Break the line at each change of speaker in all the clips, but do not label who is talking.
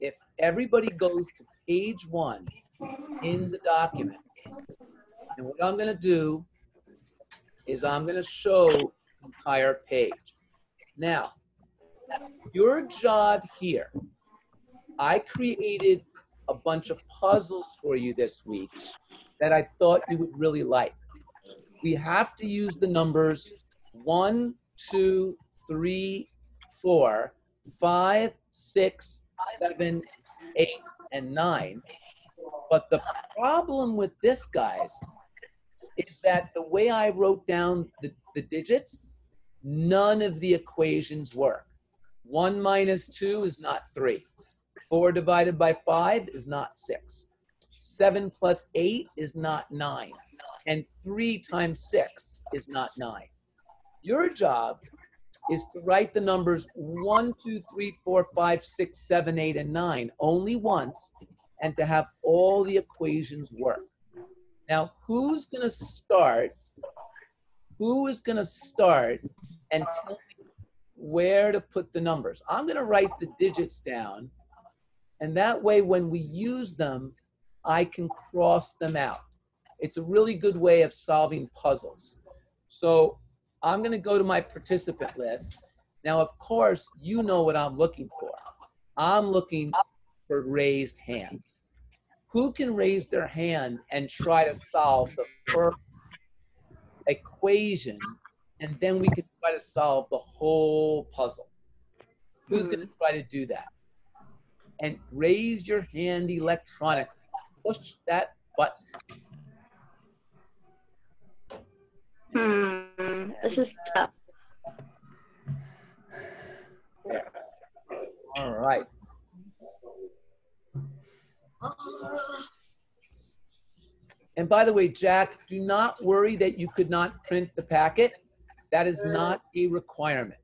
if everybody goes to page one in the document, and what I'm gonna do is I'm gonna show the entire page. Now, your job here, I created a bunch of puzzles for you this week that I thought you would really like. We have to use the numbers one, two, three, four, five, six, seven, eight, and nine. But the problem with this, guys, is that the way I wrote down the, the digits, none of the equations work. One minus two is not three. Four divided by five is not six. Seven plus eight is not nine. And three times six is not nine. Your job is to write the numbers one, two, three, four, five, six, seven, eight, and nine only once, and to have all the equations work. Now, who's going to start? Who is going to start and tell me where to put the numbers? I'm going to write the digits down, and that way, when we use them, I can cross them out. It's a really good way of solving puzzles. So I'm going to go to my participant list. Now, of course, you know what I'm looking for. I'm looking for raised hands. Who can raise their hand and try to solve the first equation, and then we can try to solve the whole puzzle? Who's going to mm-hmm. try to do that? And raise your hand electronically. Push that button.
Hmm, this is tough.
All right. And by the way, Jack, do not worry that you could not print the packet. That is not a requirement.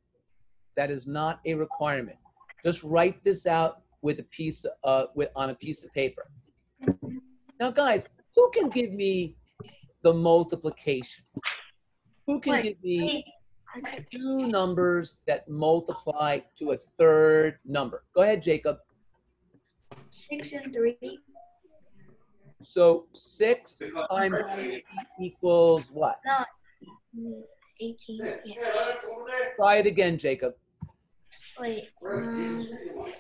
That is not a requirement. Just write this out with a piece uh, with on a piece of paper. Now, guys, who can give me the multiplication? Who can give me two numbers that multiply to a third number? Go ahead, Jacob.
Six and three.
So six times three equals what?
Mm, Eighteen. Yeah.
Try it again, Jacob.
Wait. Um,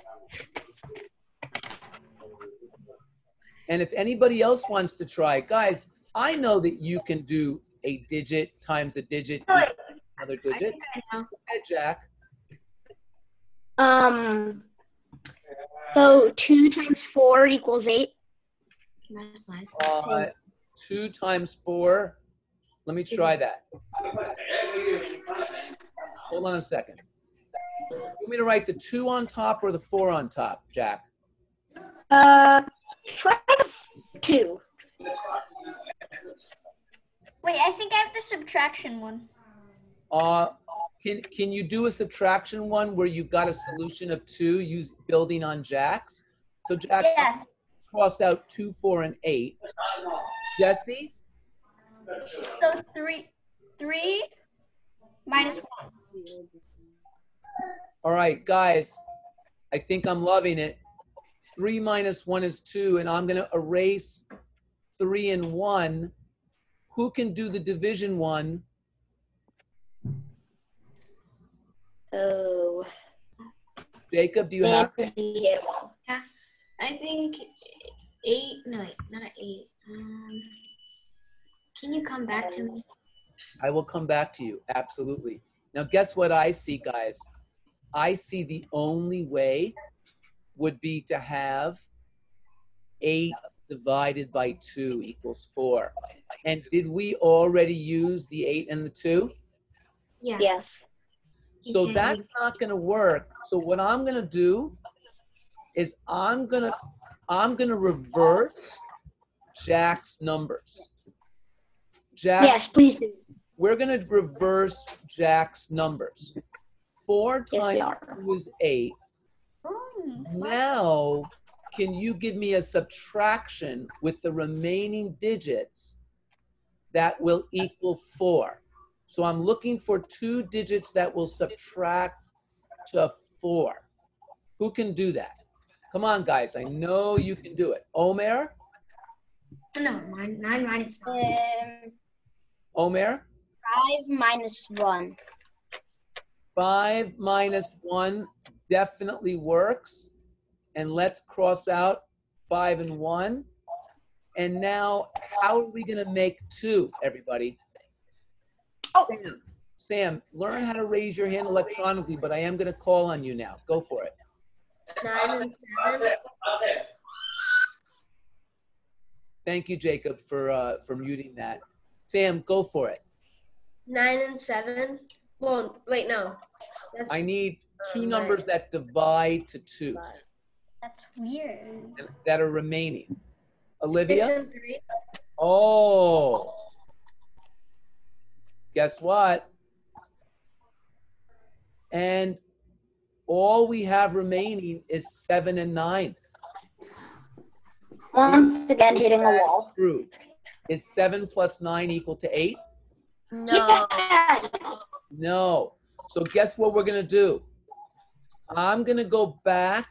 And if anybody else wants to try, guys, I know that you can do a digit times a digit another digit.
think I
ahead, Jack.
Um, so two times four equals eight.
That's nice.
Uh, two times four. Let me try that. Hold on a second. You want me to write the two on top or the four on top, Jack?
Uh, try two.
Wait, I think I have the subtraction one.
Uh, can, can you do a subtraction one where you've got a solution of two use building on Jack's? So Jack,
Yes.
cross out two, four, and eight. Jesse,
So three, three minus one.
all right, guys, I think I'm loving it. Three minus one is two, and I'm gonna erase three and one. Who can do the division one?
Oh,
Jacob, do you have?
yeah.
I think eight. No, wait, not eight. Um, can you come back to me?
I will come back to you, absolutely. Now, guess what I see, guys? I see the only way would be to have eight divided by two equals four. And did we already use the eight and the two?
Yeah.
Yes.
So
Okay.
that's not gonna work. So what I'm gonna do is I'm gonna, I'm gonna reverse Jack's numbers. Jack,
Yes, please do.
we're gonna reverse Jack's numbers. Four times
are.
two is eight.
Mm, smart.
Now, can you give me a subtraction with the remaining digits that will equal four? So I'm looking for two digits that will subtract to four. Who can do that? Come on, guys. I know you can do it. Omer?
No, nine, nine minus five.
Um,
Omer?
Five minus one.
Five minus one definitely works. And let's cross out five and one. And now, how are we gonna make two, everybody? Sam, Sam, learn how to raise your hand electronically, but I am gonna call on you now. Go for it.
Nine and seven.
Thank you, Jacob, for, uh, for muting that. Sam, go for it.
Nine and seven. Well, wait, no. That's
I need two
Um,
numbers that divide to two,
five.
That's weird.
that are remaining. Olivia?
and three.
Oh. Guess what? And all we have remaining is seven and nine.
Once again, hitting a wall.
True. Is seven plus nine equal to eight?
No.
Yeah.
No. So guess what we're gonna do? I'm gonna go back.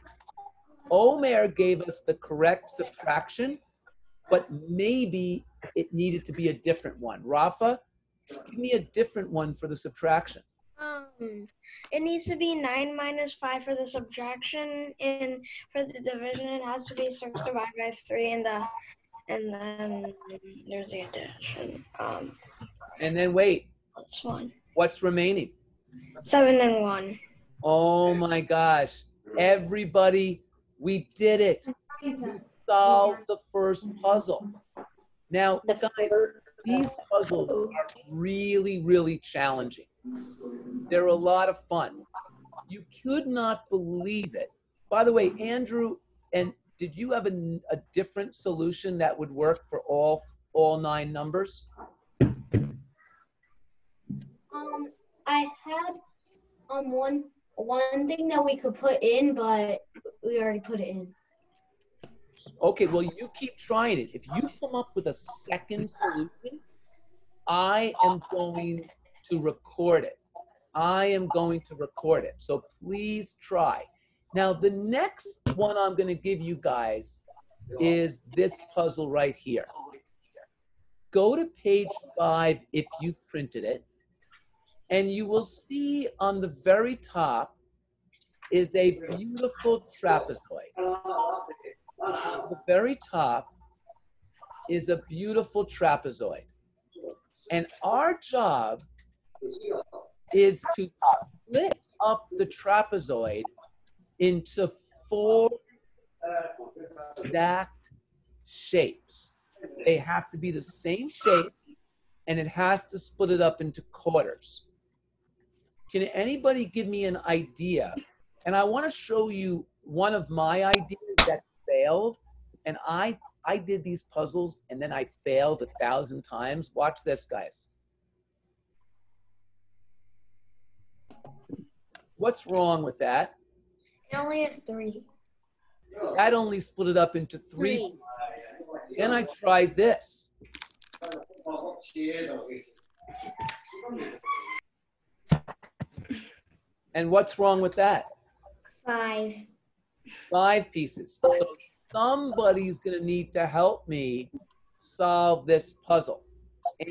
Omer gave us the correct subtraction, but maybe it needed to be a different one. Rafa, give me a different one for the subtraction.
Um, it needs to be nine minus five for the subtraction, and for the division, it has to be six divided by three, and the, and then there's the addition. Um,
And then wait,
that's one.
what's remaining?
Seven and one.
Oh my gosh. Everybody, we did it. We solved the first puzzle. Now, guys, these puzzles are really, really challenging. They're a lot of fun. You could not believe it. By the way, Andrew, and did you have a, a different solution that would work for all all nine numbers?
Um, I had um one one thing that we could put in, but we already put it in.
Okay, well, you keep trying it. If you come up with a second solution, I am going to record it. I am going to record it. So please try. Now, the next one I'm going to give you guys is this puzzle right here. Go to page five if you printed it, and you will see on the very top is a beautiful trapezoid at the very top is a beautiful trapezoid. And our job is to split up the trapezoid into four exact shapes. They have to be the same shape and it has to split it up into quarters. Can anybody give me an idea? And I want to show you one of my ideas that failed and i i did these puzzles and then i failed a thousand times. Watch this guys. What's wrong with that?
It only has three.
that only split it up into three. Then i tried this and what's wrong with that
Five.
five pieces. So somebody's gonna need to help me solve this puzzle.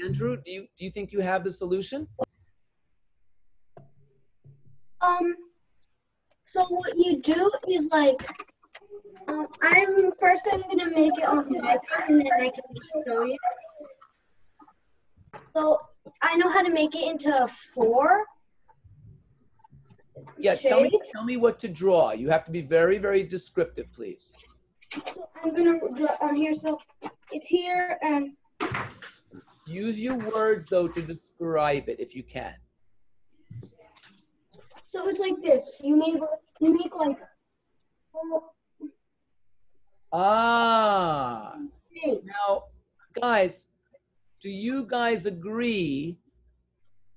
Andrew, do you do you think you have the solution?
Um. So what you do is like, um, I'm first I'm gonna make it on my iPad and then I can show you. So I know how to make it into four.
Yeah, tell me tell me what to draw. You have to be very very descriptive, please.
So I'm gonna draw on here. So it's here and
Use your words though to describe it if you can.
so it's like this. You make you make like
Ah. Now, guys, do you guys agree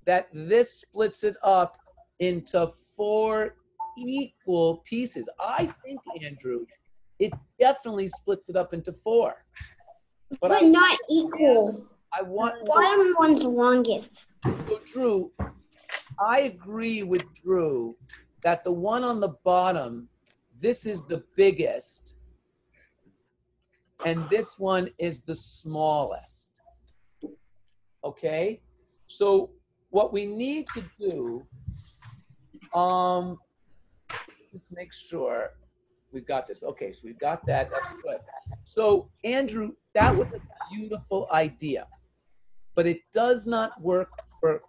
that this splits it up into four equal pieces? I think, Andrew, it definitely splits it up into four. But I,
not equal.
I want,
Bottom one's longest.
so Drew, I agree with Drew that the one on the bottom, this is the biggest, and this one is the smallest. Okay? So what we need to do, um, just make sure we've got this. Okay, so we've got that. That's good. So Andrew, that was a beautiful idea, but it does not work for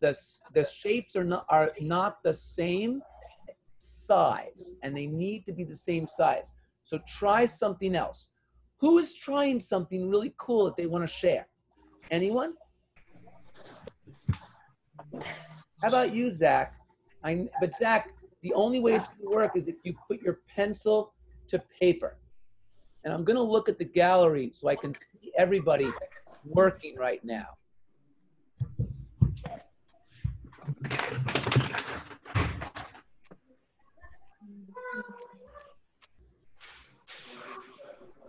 the the shapes are not are not the same size, and they need to be the same size. So try something else. Who is trying something really cool that they want to share? Anyone? How about you, Zach? I, but Zach, the only way it's going to work is if you put your pencil to paper. And I'm going to look at the gallery so I can see everybody working right now.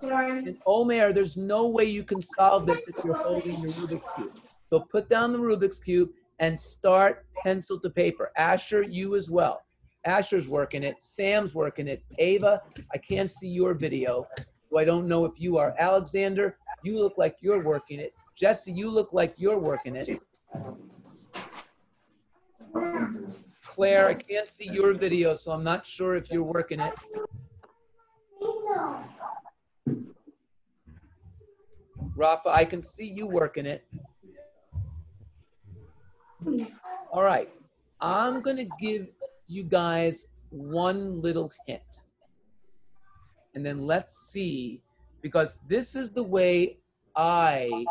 And Omer, there's no way you can solve this if you're holding your Rubik's Cube. So put down the Rubik's Cube and start pencil to paper. Asher, you as well. Asher's working it. Sam's working it. Ava, I can't see your video, so I don't know if you are. Alexander, you look like you're working it. Jesse, you look like you're working it. Claire, I can't see your video, so I'm not sure if you're working it. Rafa, I can see you working it. All right. I'm going to give you guys one little hint. And then let's see, because this is the way I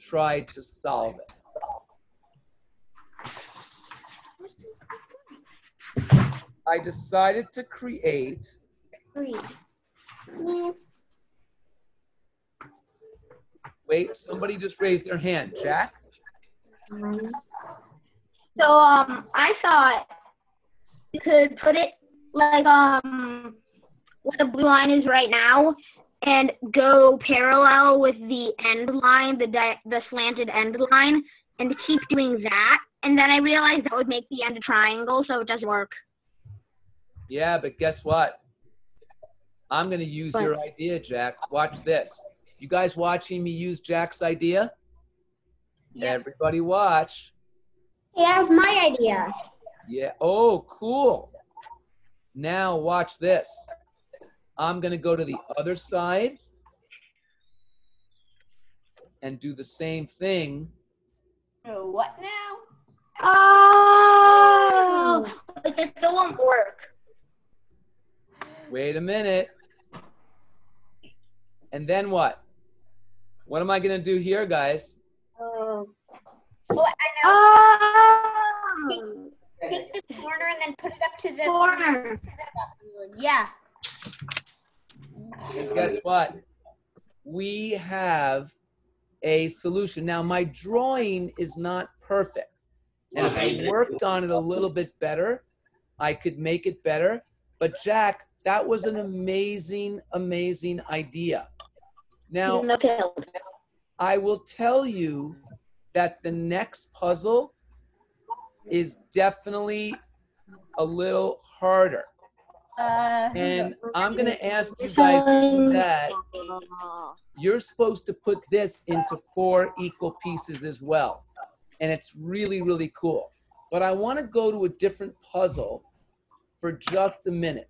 tried to solve it. I decided to create Wait, somebody just raised their hand. Jack?
So um, I thought you could put it like um, where the blue line is right now, and go parallel with the end line, the di- the slanted end line, and keep doing that. And then I realized that would make the end a triangle, so it doesn't work.
Yeah, but guess what? I'm going to use your idea, Jack. Watch this. You guys watching me use Jack's idea? Everybody watch.
Hey, that was my idea.
Yeah. Oh, cool. Now watch this. I'm going to go to the other side and do the same thing.
Oh, what now?
Oh, but it still won't work.
Wait a minute. And then what? What am I going to do here, guys?
Oh, I know.
Oh,
Take the corner and then put it up to the
corner.
Yeah.
And guess what? We have a solution. Now, my drawing is not perfect. And if I worked on it a little bit better, I could make it better. But, Jack, that was an amazing, amazing idea. Now, I will tell you that the next puzzle is definitely a little harder.
Uh,
And I'm going to ask you guys that. You're supposed to put this into four equal pieces as well. And it's really, really cool. But I want to go to a different puzzle for just a minute.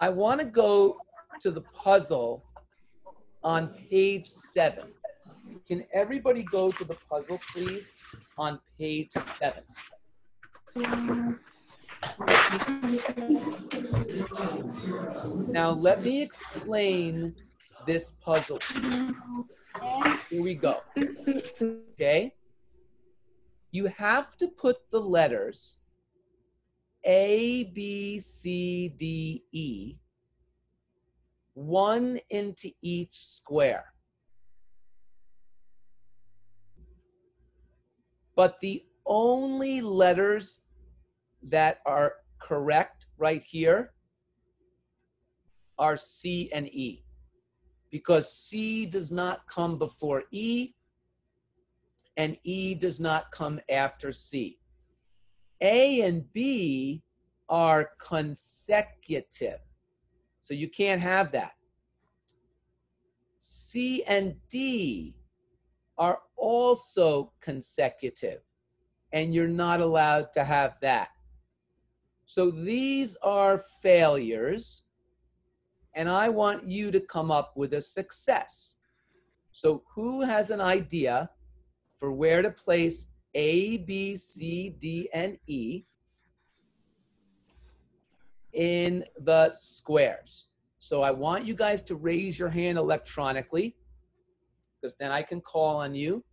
I want to go to the puzzle on page seven. Can everybody go to the puzzle, please, on page seven? Now, let me explain this puzzle to you. Here we go. Okay? You have to put the letters A, B, C, D, E, one into each square. But the only letters that are correct right here are C and E because C does not come before E and E does not come after C. A and B are consecutive. So you can't have that. C and D are also consecutive, and you're not allowed to have that. So these are failures, and I want you to come up with a success. So who has an idea for where to place A, B, C, D, and E in the squares? So I want you guys to raise your hand electronically because then I can call on you.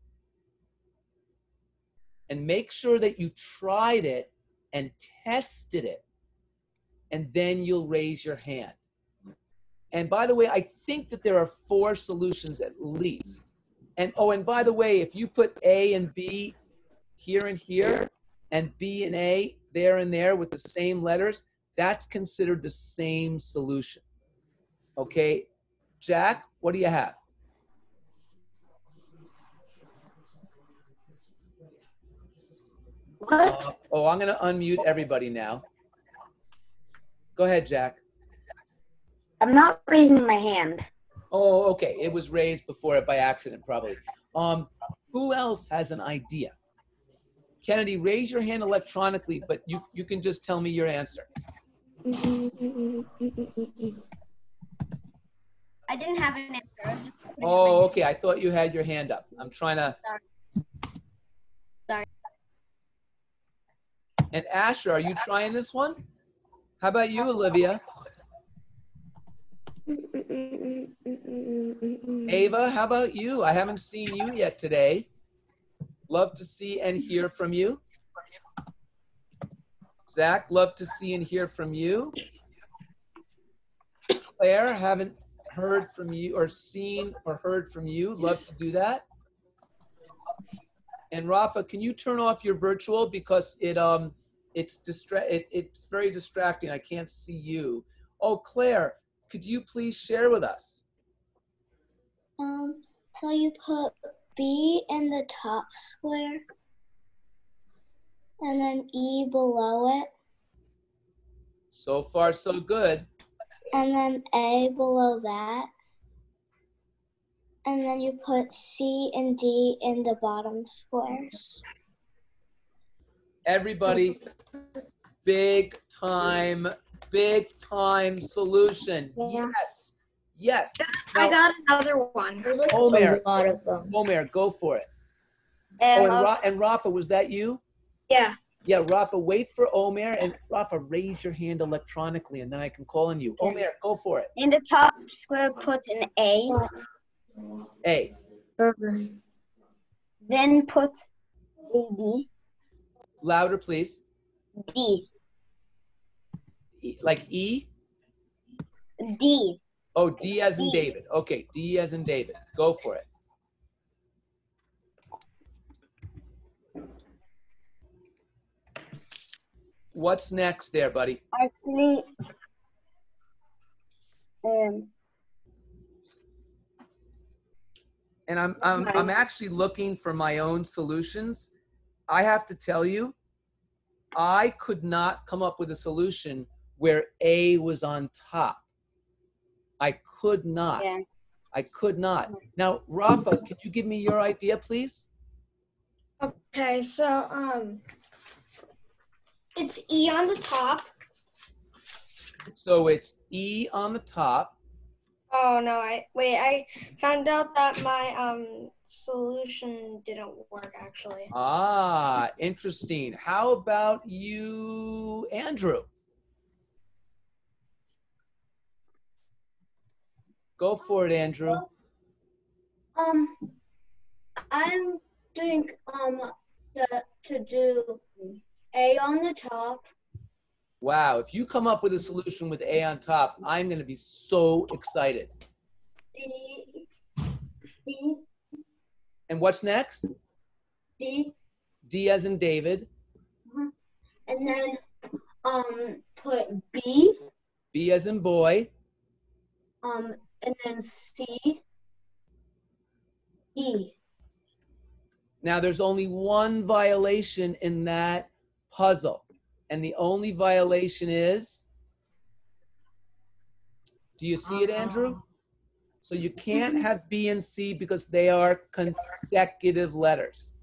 And make sure that you tried it and tested it. And then you'll raise your hand. And by the way, I think that there are four solutions at least. And oh, and by the way, if you put A and B here and here, and B and A there and there with the same letters, that's considered the same solution. Okay, Jack, what do you have?
What?
Uh, oh, I'm going to unmute everybody now. Go ahead, Jack.
I'm not raising my hand.
Oh, okay. It was raised before by accident, probably. Um, who else has an idea? Kennedy, raise your hand electronically, but you, you can just tell me your answer.
I didn't have an answer. I was just putting
Oh, okay. I thought you had your hand up. I'm trying to.
Sorry.
And Asher, are you trying this one? How about you, Olivia? Ava, how about you? I haven't seen you yet today. Love to see and hear from you. Zach, love to see and hear from you. Claire, haven't heard from you or seen or heard from you. Love to do that. And Rafa, can you turn off your virtual because it um it's distra- it, it's very distracting. I can't see you. Oh, Claire, could you please share with us?
Um, so you put B in the top square and then E below it
So far, so good.
and then A below that. And then you put C and D in the bottom squares.
Everybody, big time, big time solution.
Yeah.
Yes, yes.
I got another one.
There's like
Omer.
a lot of them.
Omer, go for it. Oh,
And,
and, Ra- and Rafa, was that you?
Yeah.
Yeah, Rafa, wait for Omer and Rafa, raise your hand electronically and then I can call on you. Omer, go for it.
In the top square, put an A.
A.
Then put a B.
Louder, please.
D.
E, like E?
D.
Oh, D as in
D.
David. Okay, D as in David. Go for it. What's next there, buddy?
Actually, um,
And I'm I'm I'm actually looking for my own solutions. I have to tell you, I could not come up with a solution where A was on top. I could not.
yeah.
I could not. Now, Rafa, can you give me your idea, please?
Okay, so um, it's E on the top.
So it's E on the top.
Oh no, I wait. I found out that my um solution didn't work actually.
Ah, interesting. How about you, Andrew? Go for it, Andrew.
um, I'm think um the, to do A on the top.
Wow, if you come up with a solution with A on top, I'm going to be so excited.
D. D.
And what's next?
D.
D as in David,
And then um put B.
B as in boy,
Um, and then C. E.
Now, there's only one violation in that puzzle. And the only violation is, do you see it, uh-huh. Andrew? So you mm-hmm. can't have B and C because they are consecutive letters.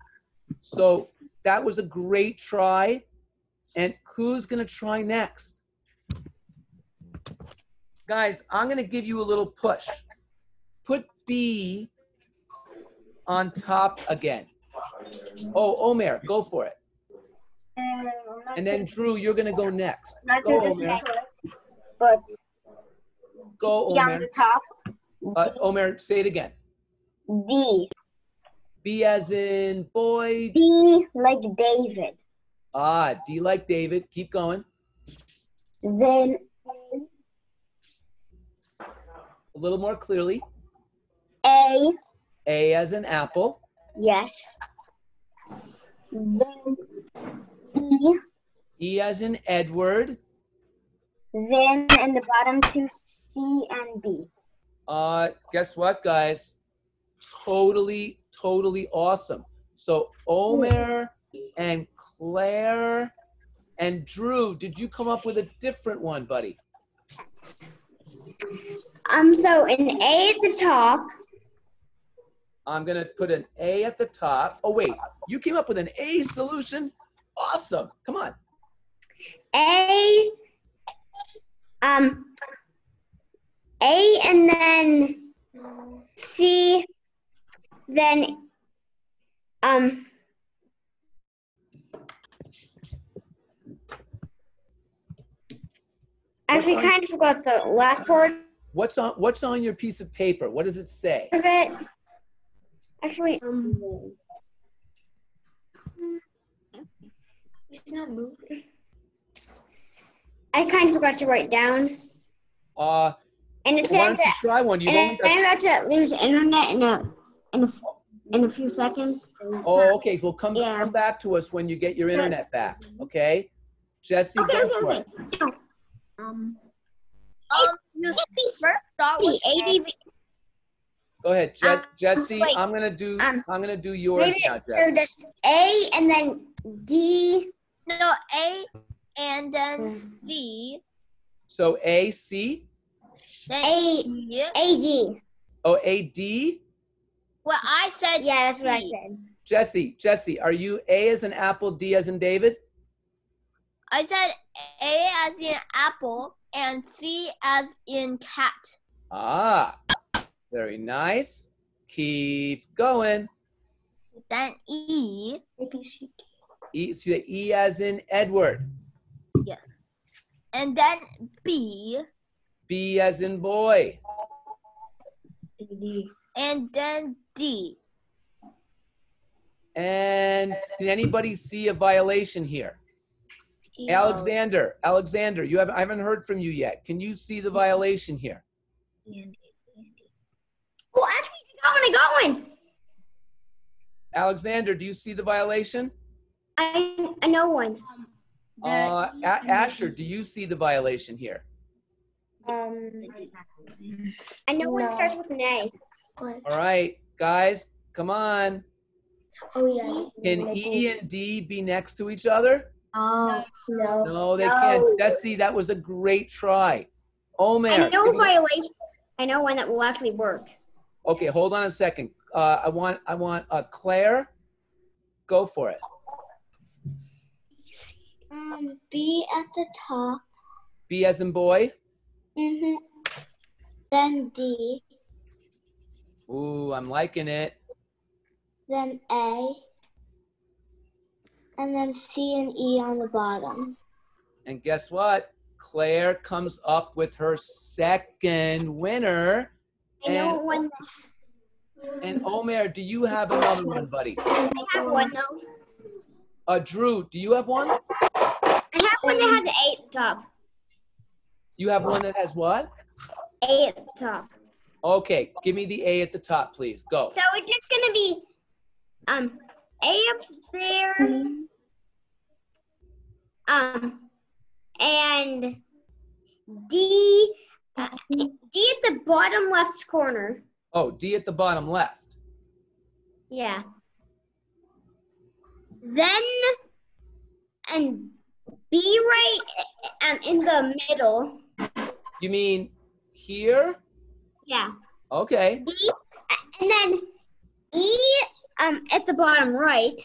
So that was a great try. And who's going to try next? Guys, I'm going to give you a little push. Put B on top again. Oh, Omer, go for it. And then Drew, you're going to go next. Go, Omer.
but
Go,
down
Omer.
the top.
Uh, Omer, say it again.
D.
B as in boy.
D like David.
Ah, D like David. Keep going.
Then
A little more clearly.
A.
A as in apple.
Yes. Then E.
E as in Edward.
Then in the bottom two C and B.
Uh, guess what, guys? Totally, totally awesome. So Omer and Claire and Drew, did you come up with a different one, buddy?
Um. So an A at the top.
I'm gonna put an A at the top. Oh wait, you came up with an A solution? Awesome. Come on.
A. Um. A and then C. Then um. I actually kind of forgot the last part
What's on what's on your piece of paper? What does it say?
of it. Actually, um,
It's not moving.
I kind of forgot to write down,
Uh,
and it
why
said that,
try one? You've
and
only
I'm about to lose internet in a in a f- in a few seconds.
Oh, okay. Well, come
Yeah.
come back to us when you get your internet back. Okay, Jesse,
Okay,
go
okay,
for
okay.
it.
Um, um, you first start
The
with
ADV.
Go ahead, Jess,
Um,
Jesse.
wait.
I'm gonna do.
Um,
I'm gonna do yours
Maybe
now,
so
Jesse.
just A and then D.
No, A, and then
Mm.
C,
So A C.
then
A. A D.
Oh, A D.
Well, I said
Yeah, that's what I
C.
said.
Jesse, Jesse, are you A as in apple, D as in David?
I said A as in apple and C as in cat.
Ah, very nice. Keep going.
Then E,
A B C D.
E, so E as in Edward. Yes.
And then B,
B as in boy.
and then D.
And can anybody see a violation here? Alexander, Alexander, you haven't, I haven't heard from you yet. Can you see the violation here?
Oh, actually, keep going, keep going.
Alexander, do you see the violation?
I I know one.
Uh, A- Asher, do you see the violation here?
Um, I know one
No.
starts with an A.
All right, guys, come on.
Oh yeah.
Can E and D be next to each other?
Oh.
No.
No, they
No.
can't. Jesse, that was a great try. Omer.
I know a
give me-
violation. I know one that will actually work.
Okay, hold on a second. Uh, I want, I want uh, Claire. Go for it.
B at the top.
B as in boy.
Mhm. Then D.
Ooh, I'm liking it.
Then A. And then C and E on the bottom.
And guess what? Claire comes up with her second winner.
I know
And,
one.
and Omer, do you have another one, buddy?
I have one though.
Uh, Drew, do you have one?
One that has an A at the top.
You have one that has what?
A at the top.
Okay, give me the A at the top, please. Go.
So it's just gonna be um A up there. Um and D uh, D at the bottom left corner.
Oh, D at the bottom left.
Yeah. Then and B right um, in the middle.
You mean here?
Yeah.
Okay.
B, and then E um at the bottom right.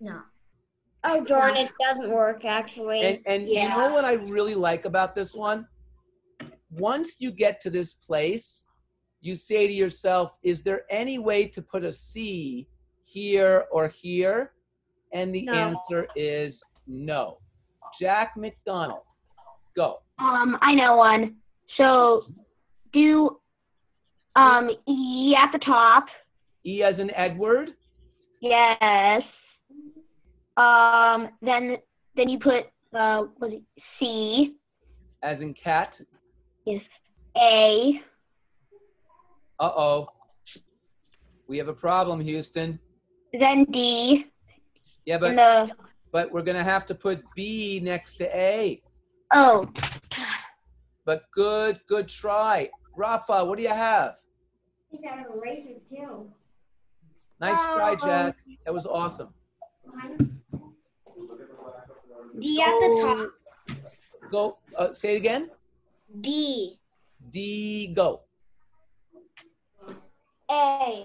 No.
Oh, darn, it doesn't work actually.
And and you know what I really like about this one? Once you get to this place, you say to yourself, is there any way to put a C here or here? And the
No.
answer is no. Jack McDonald, go.
Um, I know one. So do um E at the top.
E as in Edward,
Yes. Um, then then you put uh was it C
as in cat.
yes A
Uh oh. We have a problem, Houston.
Then D
Yeah, but
the
but we're gonna have to put B next to A.
oh
But good, good try. Rafa, what do you have? He's out of a razor too. Nice try, Jack. That was awesome.
D at the top.
Go, uh, say it again.
D.
D, go.
A.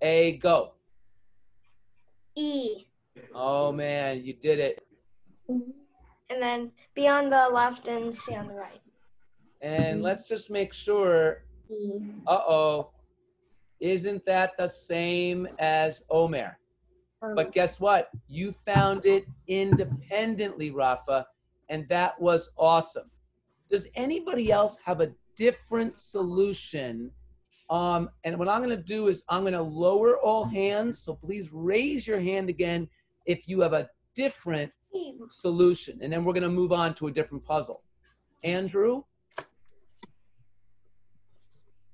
A, go.
E.
Oh man, you did it.
And then B on the left and C on the right.
And let's just make sure. Uh oh. Isn't that the same as Omer? But guess what? You found it independently, Rafa, and that was awesome. Does anybody else have a different solution? Um, and what I'm going to do is I'm going to lower all hands. So please raise your hand again if you have a different solution. And then we're going to move on to a different puzzle. Andrew?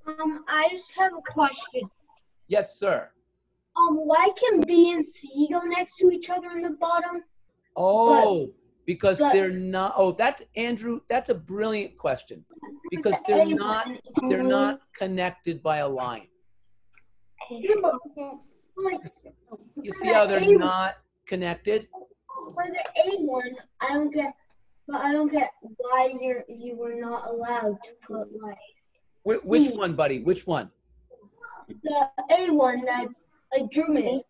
Um, I just have a question.
Yes, sir.
Um, why can B and C go next to each other in the bottom?
Oh, because
but-
they're not. Oh, that's Andrew. That's a brilliant question. Because they're not. They're not connected by a line. You see how they're not connected?
for the A one, I don't get, but I don't get why you're you were not allowed to put like
Wh- Which
C.
one, buddy? Which one?
the A one that like Drew made.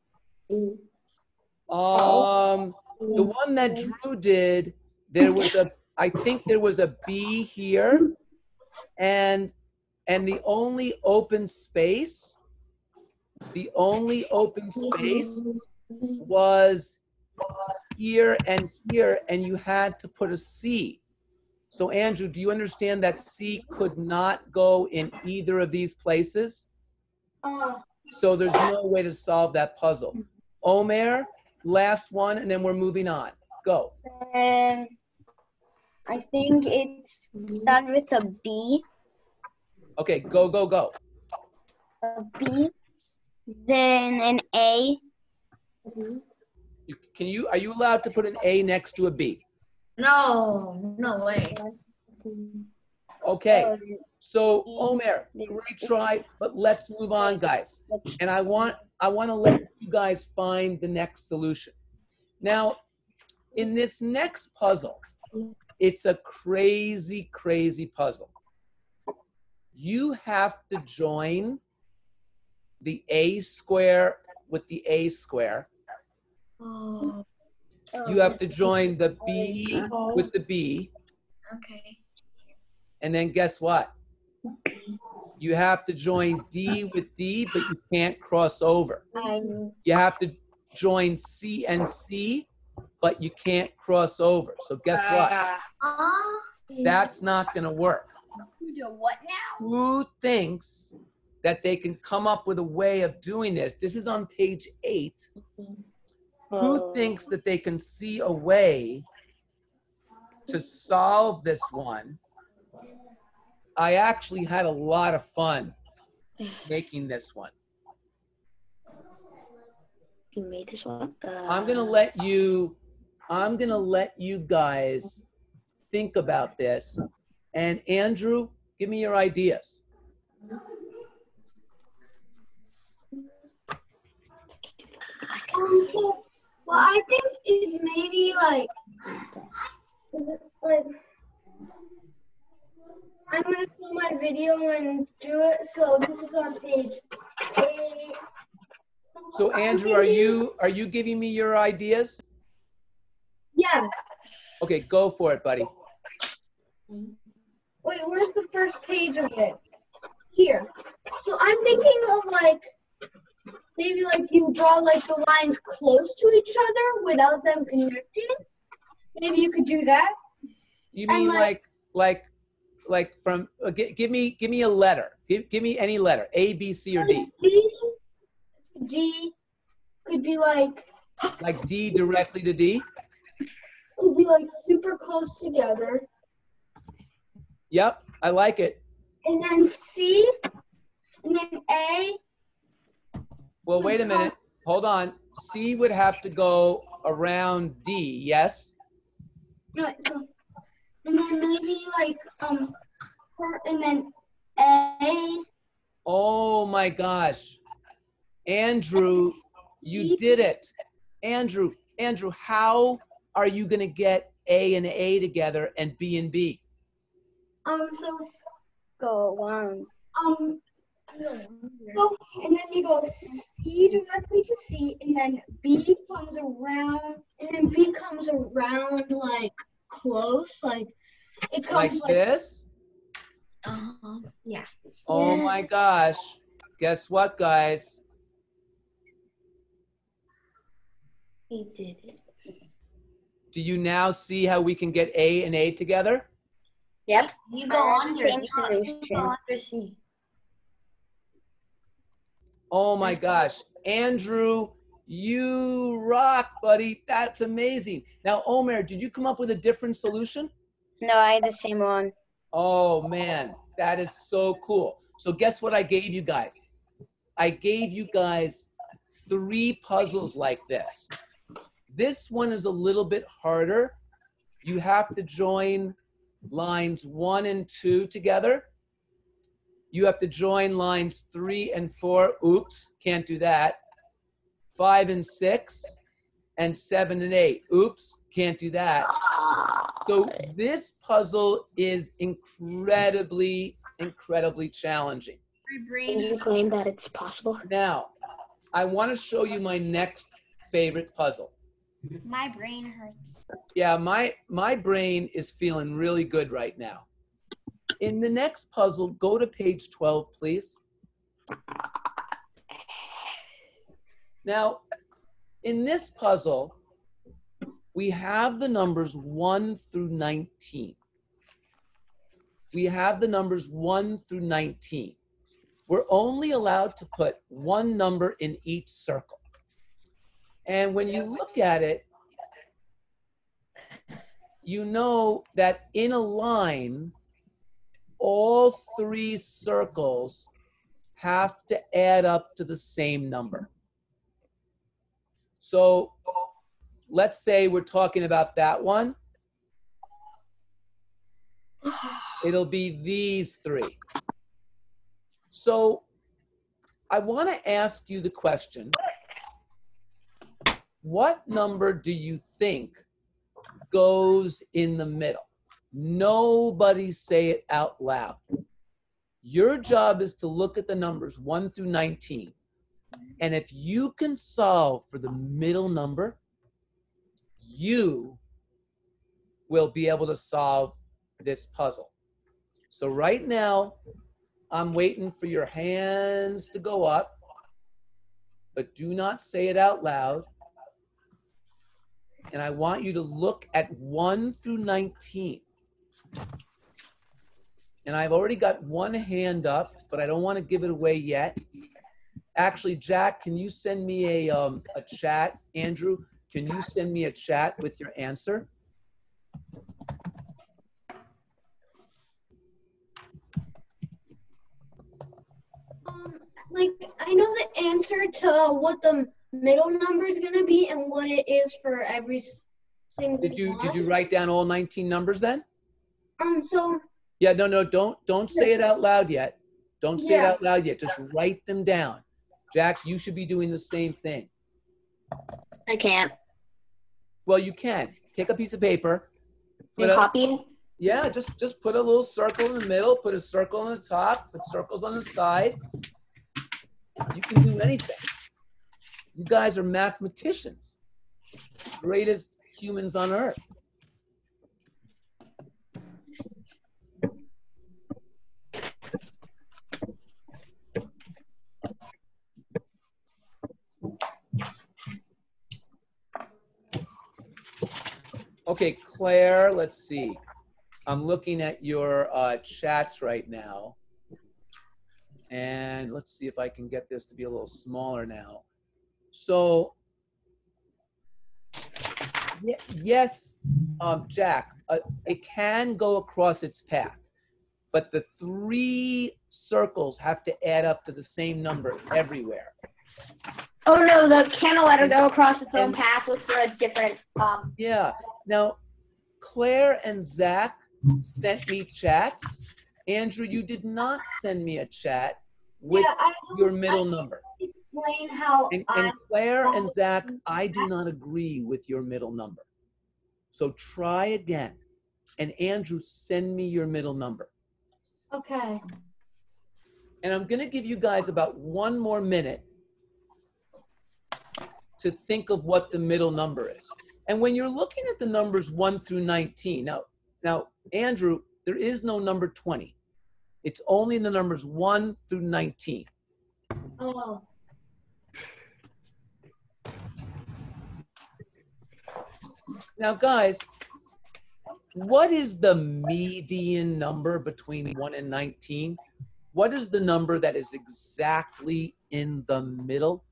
Um, the one that Drew did. There was a. I think there was a B here, and and the only open space. The only open space was here and here, and you had to put a C. So, Andrew, do you understand that C could not go in either of these places?
Uh,
So, there's no way to solve that puzzle. Omer, last one, and then we're moving on. Go.
Um, I think it's started with a B,
Okay, go, go, go.
a B, then an A.
You, can you? Are you allowed to put an A next to a B?
No, no way.
Okay.
um,
So, Omer, great try, but let's move on, guys. And I want I want to let you guys find the next solution. Now, in this next puzzle, it's a crazy, crazy puzzle. You have to join the A square with the A square.
Oh,
You have to join the B oh. with the B.
okay.
And then guess what? You have to join D with D, but you can't cross over. You have to join C and C, but you can't cross over. So guess what?
uh,
Ah,
That's not going to work.
You do what now?
Who thinks that they can come up with a way of doing this? This is on page eight. Who thinks that they can see a way to solve this one? I actually had a lot of fun making this one.
You made this one. Uh,
I'm gonna let you. I'm gonna let you guys think about this. And Andrew, give me your ideas.
Um, so what I think is maybe like, like, I'm gonna pull my video and do it. So this is on page eight.
So Andrew, are you, are you giving me your ideas?
Yes.
Okay, go for it, buddy.
Wait, where's the first page of it? Here. So I'm thinking of like maybe like you draw like the lines close to each other without them connecting. Maybe you could do that.
You
And
mean
like-
like, like, like from, uh, gi- give me, give me a letter. Give, give me any letter, A, B, C, or D.
D, D could be like
Like D directly to D?
could be like super close together,
Yep, I like it.
and then C, and then A.
Well, wait a minute. Hold on. C would have to go around D, yes?
No, so and then maybe like um, or- and then A.
Oh my gosh. Andrew, you did it. Andrew, Andrew, how are you going to get A and A together and B and B?
Um, so
Go around.
um, so and then you go C directly to C, and then B comes around, and then B comes around like close, like it comes like,
this?
Uh-huh. Yeah.
Oh my gosh. Guess what, guys?
He did it.
Do you now see how we can get A and A together?
Yep.
You go
I have
under.
the same
you go- you
solution.
go under C.
Oh my gosh. Andrew, you rock, buddy. That's amazing. Now, Omer, did you come up with a different solution?
No, I had the same one.
Oh man, that is so cool. So guess what I gave you guys? I gave you guys three puzzles like this. This one is a little bit harder. You have to join lines one and two together. You have to join lines three and four. Oops, can't do that. Five and six, and seven and eight. Oops, can't do that. So this puzzle is incredibly, incredibly challenging.
Can you claim that it's possible?
Now, I want to show you my next favorite puzzle.
My brain hurts.
Yeah, my my brain is feeling really good right now. In the next puzzle, go to page 12, please. Now, in this puzzle, we have the numbers 1 through 19. We have the numbers 1 through 19. We're only allowed to put one number in each circle. And when you look at it, you know that in a line, all three circles have to add up to the same number. So let's say we're talking about that one. It'll be these three. So I want to ask you the question what number do you think goes in the middle? Nobody say it out loud. Your job is to look at the numbers 1 through 19. And if you can solve for the middle number, you will be able to solve this puzzle. So right now, I'm waiting for your hands to go up, but do not say it out loud. And I want you to look at 1 through 19. And I've already got one hand up, but I don't want to give it away yet. Actually, Jack, can you send me a, um, a chat? Andrew, can you send me a chat with your answer?
Um, like I know the answer to what the middle number is gonna be and what it is for every single
Did you
one.
did you write down all 19 numbers then?
Um, so
Yeah, no, no, don't don't say it out loud yet. Don't say it out loud yet. Just write them down. Jack, you should be doing the same thing.
I can't.
Well, you can. Take a piece of paper. Put a,
copy
yeah, just just put a little circle in the middle, put a circle on the top, put circles on the side. You can do anything. You guys are mathematicians. Greatest humans on earth. Okay, Claire, let's see. I'm looking at your uh, chats right now. And let's see if I can get this to be a little smaller now. So, ye- yes, um, Jack, uh, it can go across its path, but the three circles have to add up to the same number everywhere.
Oh no, the candle let her go across its own
and-
path with a different um
Yeah. Now, Claire and Zach hmm. sent me chats. Andrew, you did not send me a chat with
yeah, I
your middle number.
explain how
And,
I
and Claire and Zach, I do not agree with your middle number. So try again. And Andrew, send me your middle number.
okay.
And I'm going to give you guys about one more minute to think of what the middle number is. And when you're looking at the numbers 1 through 19, now, now Andrew, there is no number 20. It's only in the numbers 1 through 19.
Oh,
Now, guys, what is the median number between 1 and 19? What is the number that is exactly in the middle?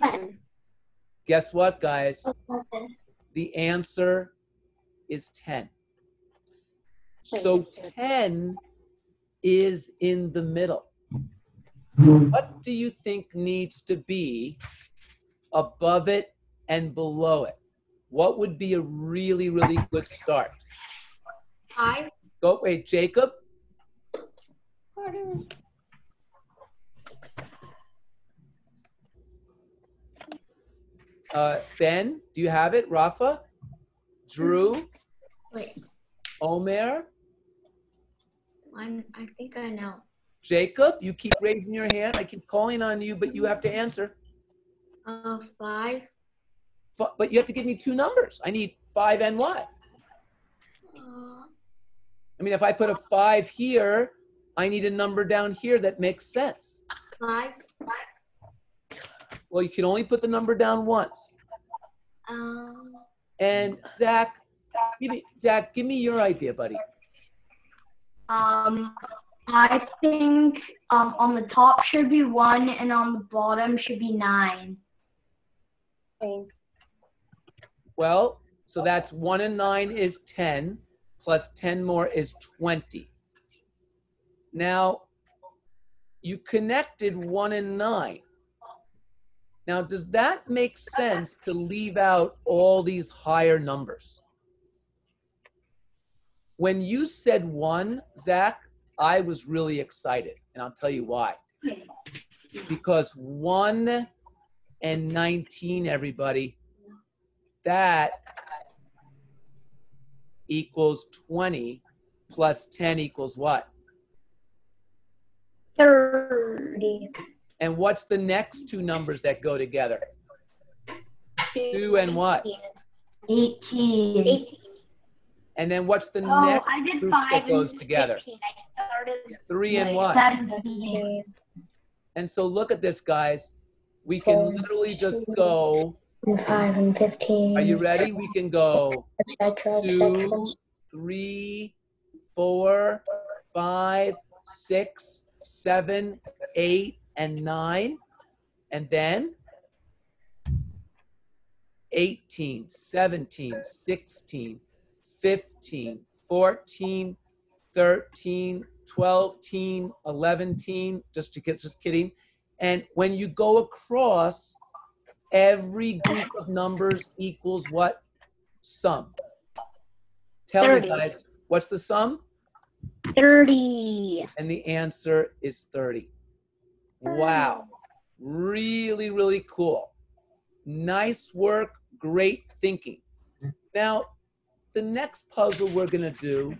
ten.
Guess what, guys? The answer is 10. So 10 is in the middle. What do you think needs to be above it and below it? What would be a really, really good start?
Five.
Go, wait, Jacob? Uh, ben, do you have it? Rafa? Drew?
Wait.
Omer?
Mine. I think I know.
Jacob, you keep raising your hand. I keep calling on you, but you have to answer.
Uh, five.
F- But you have to give me two numbers. I need five and what?
Uh,
I mean, if I put a five here, I need a number down here that makes sense.
five.
Well, you can only put the number down once.
Um.
And Zach, give me, Zach, give me your idea, buddy.
Um I think um on the top should be one and on the bottom should be nine.
Well, so that's one and nine is 10, plus 10 more is 20. Now, you connected one and nine. Now, does that make sense to leave out all these higher numbers? When you said one, Zach, I was really excited, and I'll tell you why. Because one and 19, everybody, that equals 20 plus 10 equals what?
Thirty.
And what's the next two numbers that go together? Two and what?
Eighteen.
And then what's the
Oh,
next
I did
group
five
that goes together?
15. I started
Three and
like
what?
Seventeen.
And so look at this, guys. We can
Four,
literally just
two.
go.
And five and fifteen.
Are you ready? We can go
Etc. Etc.
two, three, four, five, six, seven, eight, and nine. And then 18, 17, 16, 15, 14, 13, 12, 11, just to get, just kidding. And when you go across, every group of numbers equals what? Sum. Tell me, guys, what's the sum?
Thirty.
And the answer is 30. Wow. Really, really cool. Nice work, great thinking. Now, the next puzzle we're gonna do,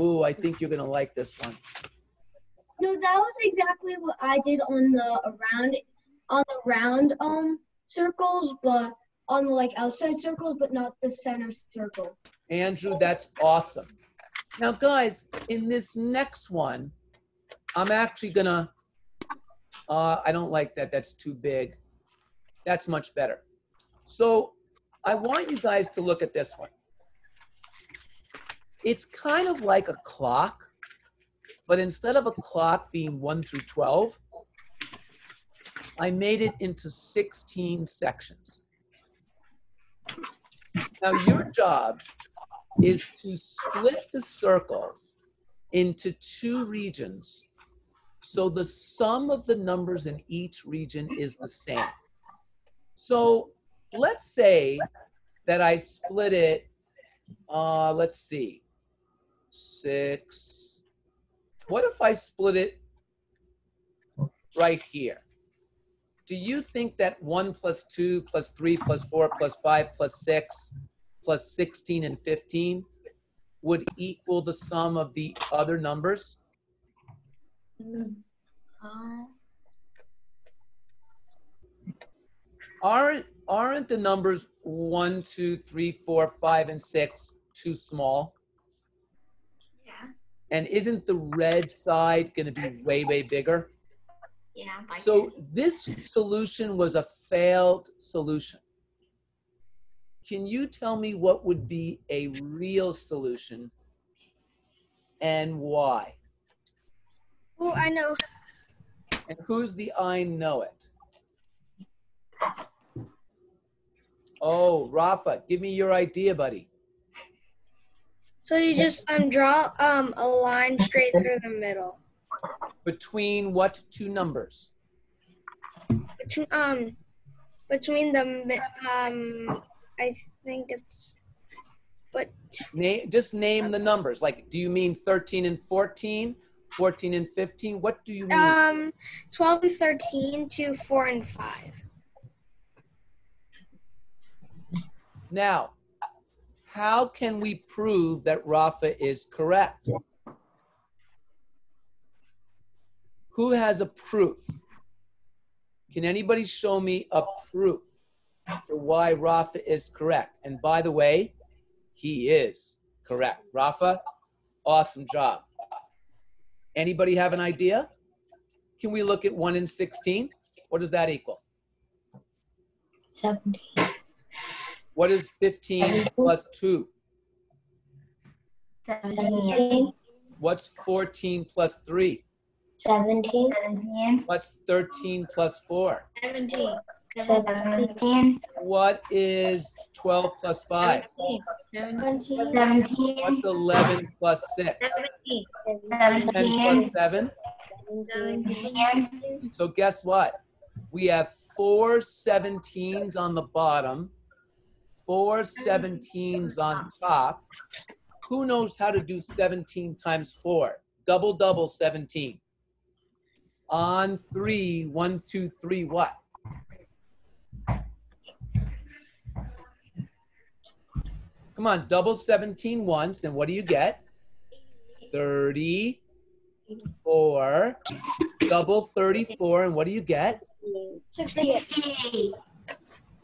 ooh, I think you're gonna like this one.
No, that was exactly what I did on the around on the round um circles, but on the like outside circles, but not the center circle.
Andrew, that's awesome. Now, guys, in this next one, I'm actually gonna, uh, I don't like that, that's too big. That's much better. So I want you guys to look at this one. It's kind of like a clock, but instead of a clock being 1 through 12, I made it into 16 sections. Now, your job is to split the circle into two regions so the sum of the numbers in each region is the same. So let's say that I split it, uh, let's see, six. What if I split it right here? Do you think that 1 plus 2 plus 3 plus 4 plus 5 plus 6 plus 16 and 15 would equal the sum of the other numbers?
Uh,
Aren't, aren't the numbers 1, 2, 3, 4, 5, and 6 too small?
yeah,
And isn't the red side going to be way, way bigger?
yeah.
So this solution was a failed solution. Can you tell me what would be a real solution and why?
Oh, I know.
And who's the I know it? Oh, Rafa, give me your idea, buddy.
So you just um draw um a line straight through the middle.
Between what two numbers?
Between um between the um I think it's but
Name, just name the numbers. Like, do you mean 13 and 14, 14 and 15? What do you mean?
um 12 and 13 to 4 and 5.
Now, how can we prove that Rafa is correct? Who has a proof? Can anybody show me a proof for why Rafa is correct? And by the way, he is correct. Rafa, awesome job. Anybody have an idea? Can we look at 1 in 16? What does that equal?
17.
What is 15 plus 2?
17.
What's 14 plus 3?
17.
What's 13 plus 4?
17.
17.
What is 12 plus 5?
17.
What's 11 plus 6?
17.
10 plus 7?
17.
So guess what? We have four 17s on the bottom, four 17s on top. Who knows how to do 17 times 4? Double, double 17. On three, one, two, three, what? Come on, double 17 once, and what do you get? 34. Double 34, and what do you get?
68.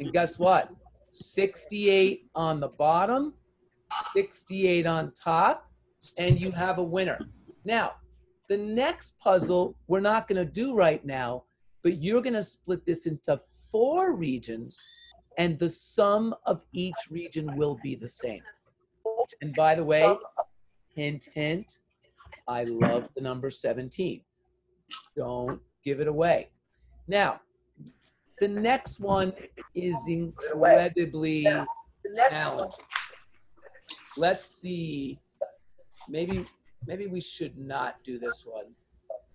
And guess what? 68 on the bottom, 68 on top, and you have a winner. Now, the next puzzle we're not going to do right now, but you're going to split this into four regions, and the sum of each region will be the same. And by the way, hint, hint, I love the number 17. Don't give it away. Now, the next one is incredibly challenging. Let's see. Maybe maybe we should not do this one.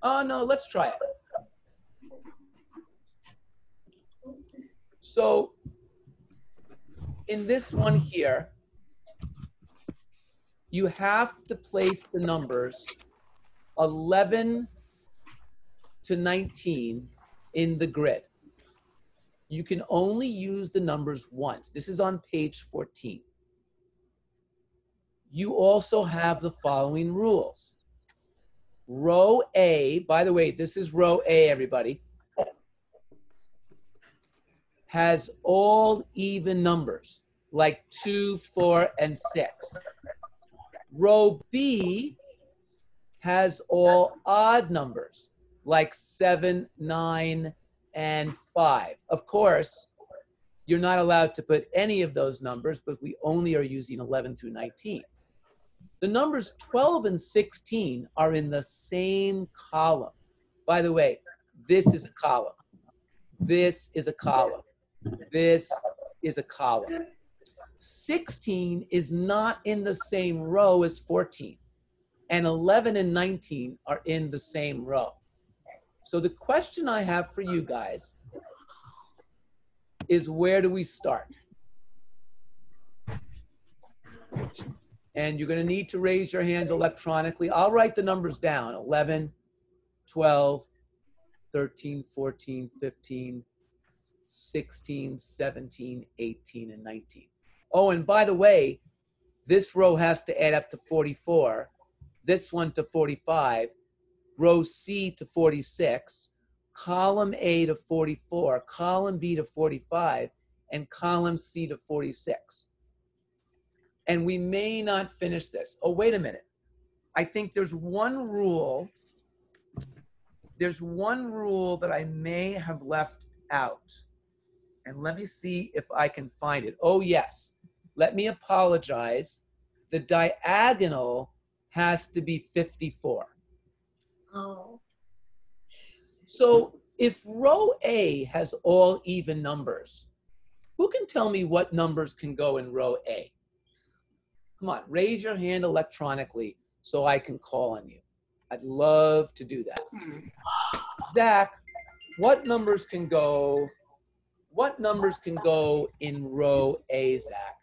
Oh no, let's try it. So in this one here, you have to place the numbers 11 to 19 in the grid. you can only use the numbers once. This is on page 14. You also have the following rules. Row A, by the way, this is row A, everybody, has all even numbers, like 2, 4, and 6. Row B has all odd numbers, like 7, 9, and 5. Of course, you're not allowed to put any of those numbers, but we only are using 11 through 19. The numbers 12 and 16 are in the same column. By the way, this is a column. This is a column. This is a column. 16 is not in the same row as 14. And 11 and 19 are in the same row. So the question I have for you guys is where do we start? And you're going to need to raise your hand electronically. I'll write the numbers down 11, 12, 13, 14, 15, 16, 17, 18, and 19. Oh, and by the way, this row has to add up to 44, this one to 45, row C to 46, column A to 44, column B to 45, and column C to 46. And we may not finish this. Oh, wait a minute. I think there's one rule. There's one rule that I may have left out. And let me see if I can find it. Oh, yes. Let me apologize. The diagonal has to be 54.
Oh.
So if row A has all even numbers, who can tell me what numbers can go in row A? Come on, raise your hand electronically so I can call on you. I'd love to do that. Hmm. Zach, what numbers can go? What numbers can go in row A, Zach?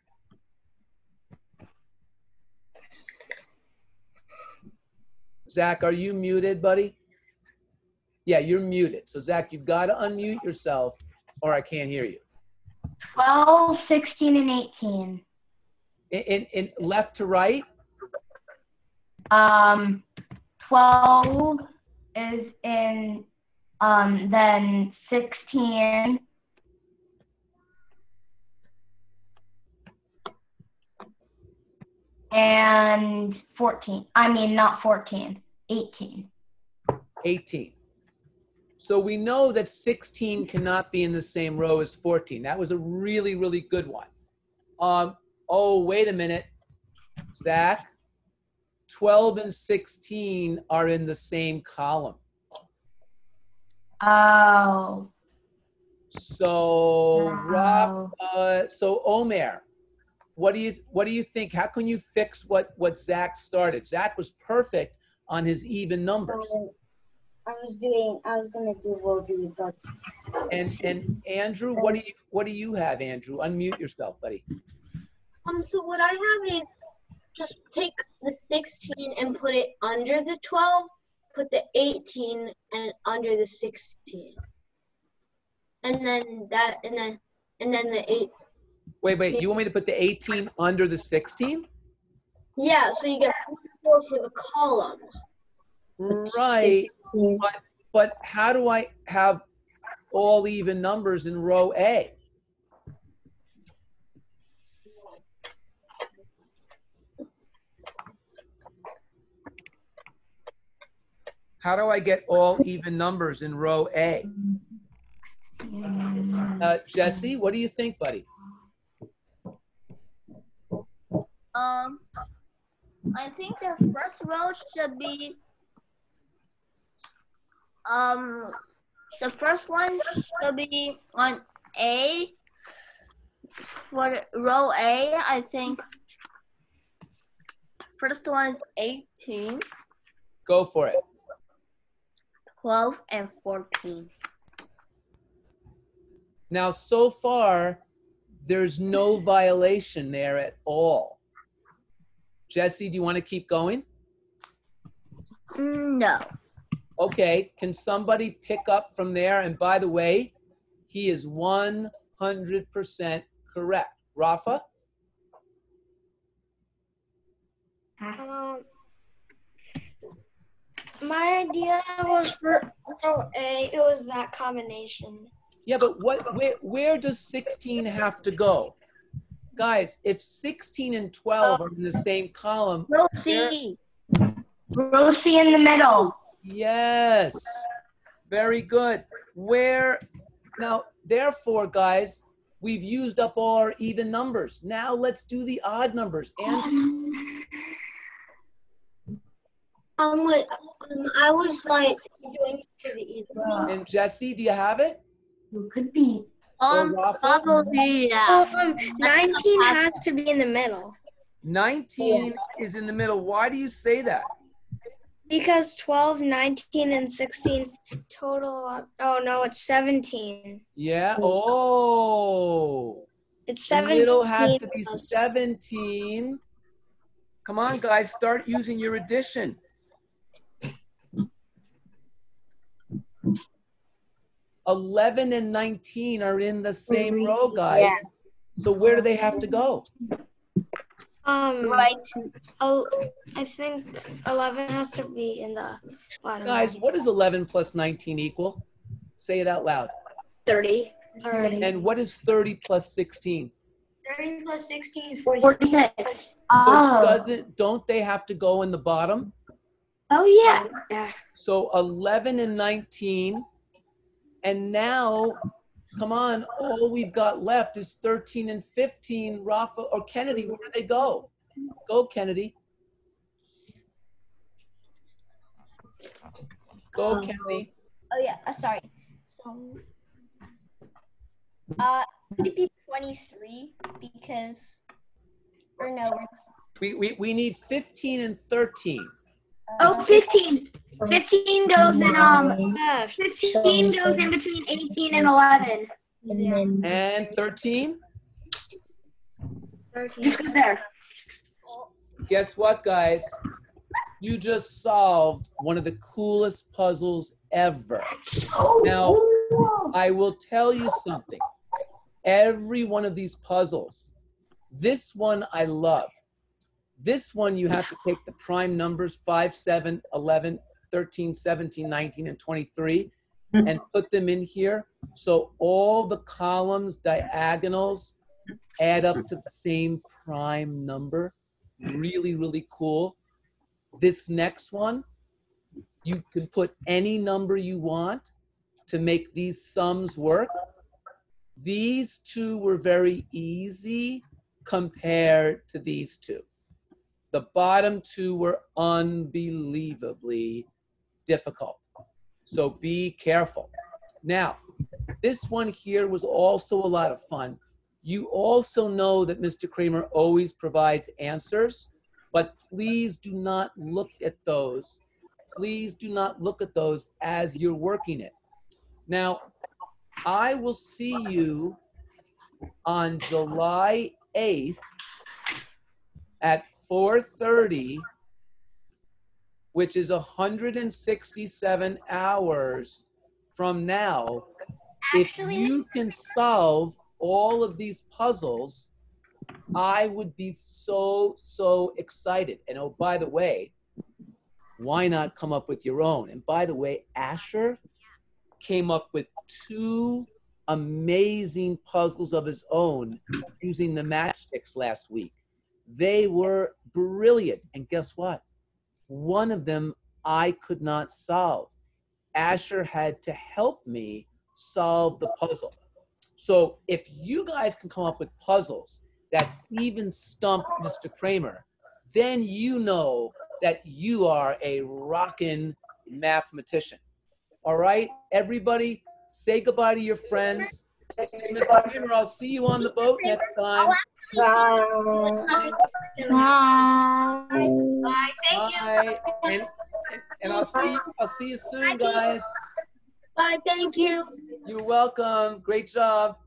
Zach, are you muted, buddy? Yeah, you're muted. So Zach, you've got to unmute yourself or I can't hear you.
12, 16, and 18.
In, in, in left to right?
Um, 12 is in, um, then 16. And 14. I mean, not 14, 18.
18. So we know that 16 cannot be in the same row as 14. That was a really, really good one. Um, oh, wait a minute. Zach, 12 and 16 are in the same column.
Oh.
So,
Wow.
Rafa, so Omer, what do you what do you think? How can you fix what what Zach started? Zach was perfect on his even numbers.
Um, I was doing, I was gonna do row B, but
And and Andrew, what do you what do you have, Andrew? Unmute yourself, buddy.
Um, so what I have is just take the 16 and put it under the 12, put the 18 and under the 16. And then that, and then, and then the 8.
Wait, wait, you want me to put the 18 under the 16?
Yeah, so you get 44 for the columns.
Right,
16.
but how do I have all even numbers in row A? How do I get all even numbers in row A? Uh, Jesse, what do you think, buddy?
Um, I think the first row should be um the first one should be on A for row A. I think first one is 18,
Go for it.
12, and 14.
Now, so far, there's no violation there at all. Jesse, do you want to keep going?
No.
Okay, can somebody pick up from there? And by the way, He is 100% correct. Rafa?
Um, my idea was for row A. It was that combination.
Yeah, but what where where does 16 have to go? Guys, if 16 and 12 are in the same column,
Row C.
Row C in the middle.
yes. Very good. Where now, therefore, guys, we've used up all our even numbers. Now let's do the odd numbers. And
Um, wait, um, I was like doing it for the either.
and Jesse, do you have it?
Could be.
Um, probably, yeah.
Um, 19 has to be in the middle
19 is in the middle. Why do you say that?
because 12, 19, and 16 total. Oh no, it's 17.
Yeah. Oh.
It's 17.
The
17.
middle has to be
plus-
17. Come on, guys, start using your addition. Eleven and nineteen are in the same row, guys. So where do they have to go?
Um,
Right.
el- I think 11 has to be in the bottom.
Guys, what does eleven plus nineteen equal? Say it out loud.
30.
30.
And what is thirty plus sixteen?
30 plus 16 is 46.
46.
So
Oh.
doesn't, don't they have to go in the bottom?
oh, yeah. yeah.
So 11 and 19. And now, come on, all we've got left is 13 and 15. Rafa or Kennedy, where do they go? Go, Kennedy. Go,
Um,
Kennedy.
Oh yeah, uh, sorry. So, uh, could it be twenty-three? Because, or no?
We, we, we need 15 and 13.
Oh, 15. 15 goes in, um,
Left.
15 goes in between 18 and 11.
Yeah.
And 13?
13.
Just there.
Guess what, guys? You just solved one of the coolest puzzles ever. Now, I will tell you something. Every one of these puzzles, this one I love. This one you have to take the prime numbers 5, 7, 11, 13, 17, 19, and 23 hmm. and put them in here. So all the columns, diagonals add up to the same prime number. Really, really cool. This next one, you can put any number you want to make these sums work. These two were very easy compared to these two. The bottom two were unbelievably difficult. So be careful. Now, this one here was also a lot of fun. You also know that Mr. Kramer always provides answers, but please do not look at those. Please do not look at those as you're working it. Now, I will see you on July 8th at 4:30 which is 167 hours from now if you can solve all of these puzzles I would be so so excited and oh by the way why not come up with your own and by the way Asher came up with two amazing puzzles of his own using the matchsticks last week. They were brilliant. And guess what? One of them I could not solve. Asher had to help me solve the puzzle. So if you guys can come up with puzzles that even stump Mr. Kramer, then you know that you are a rockin' mathematician. All right, everybody, say goodbye to your friends. Mr. Kramer, I'll see you on the boat next time.
Bye. Thank you.
Bye. And, and I'll see you, I'll see you soon, guys.
Bye, thank you.
You're welcome. Great job.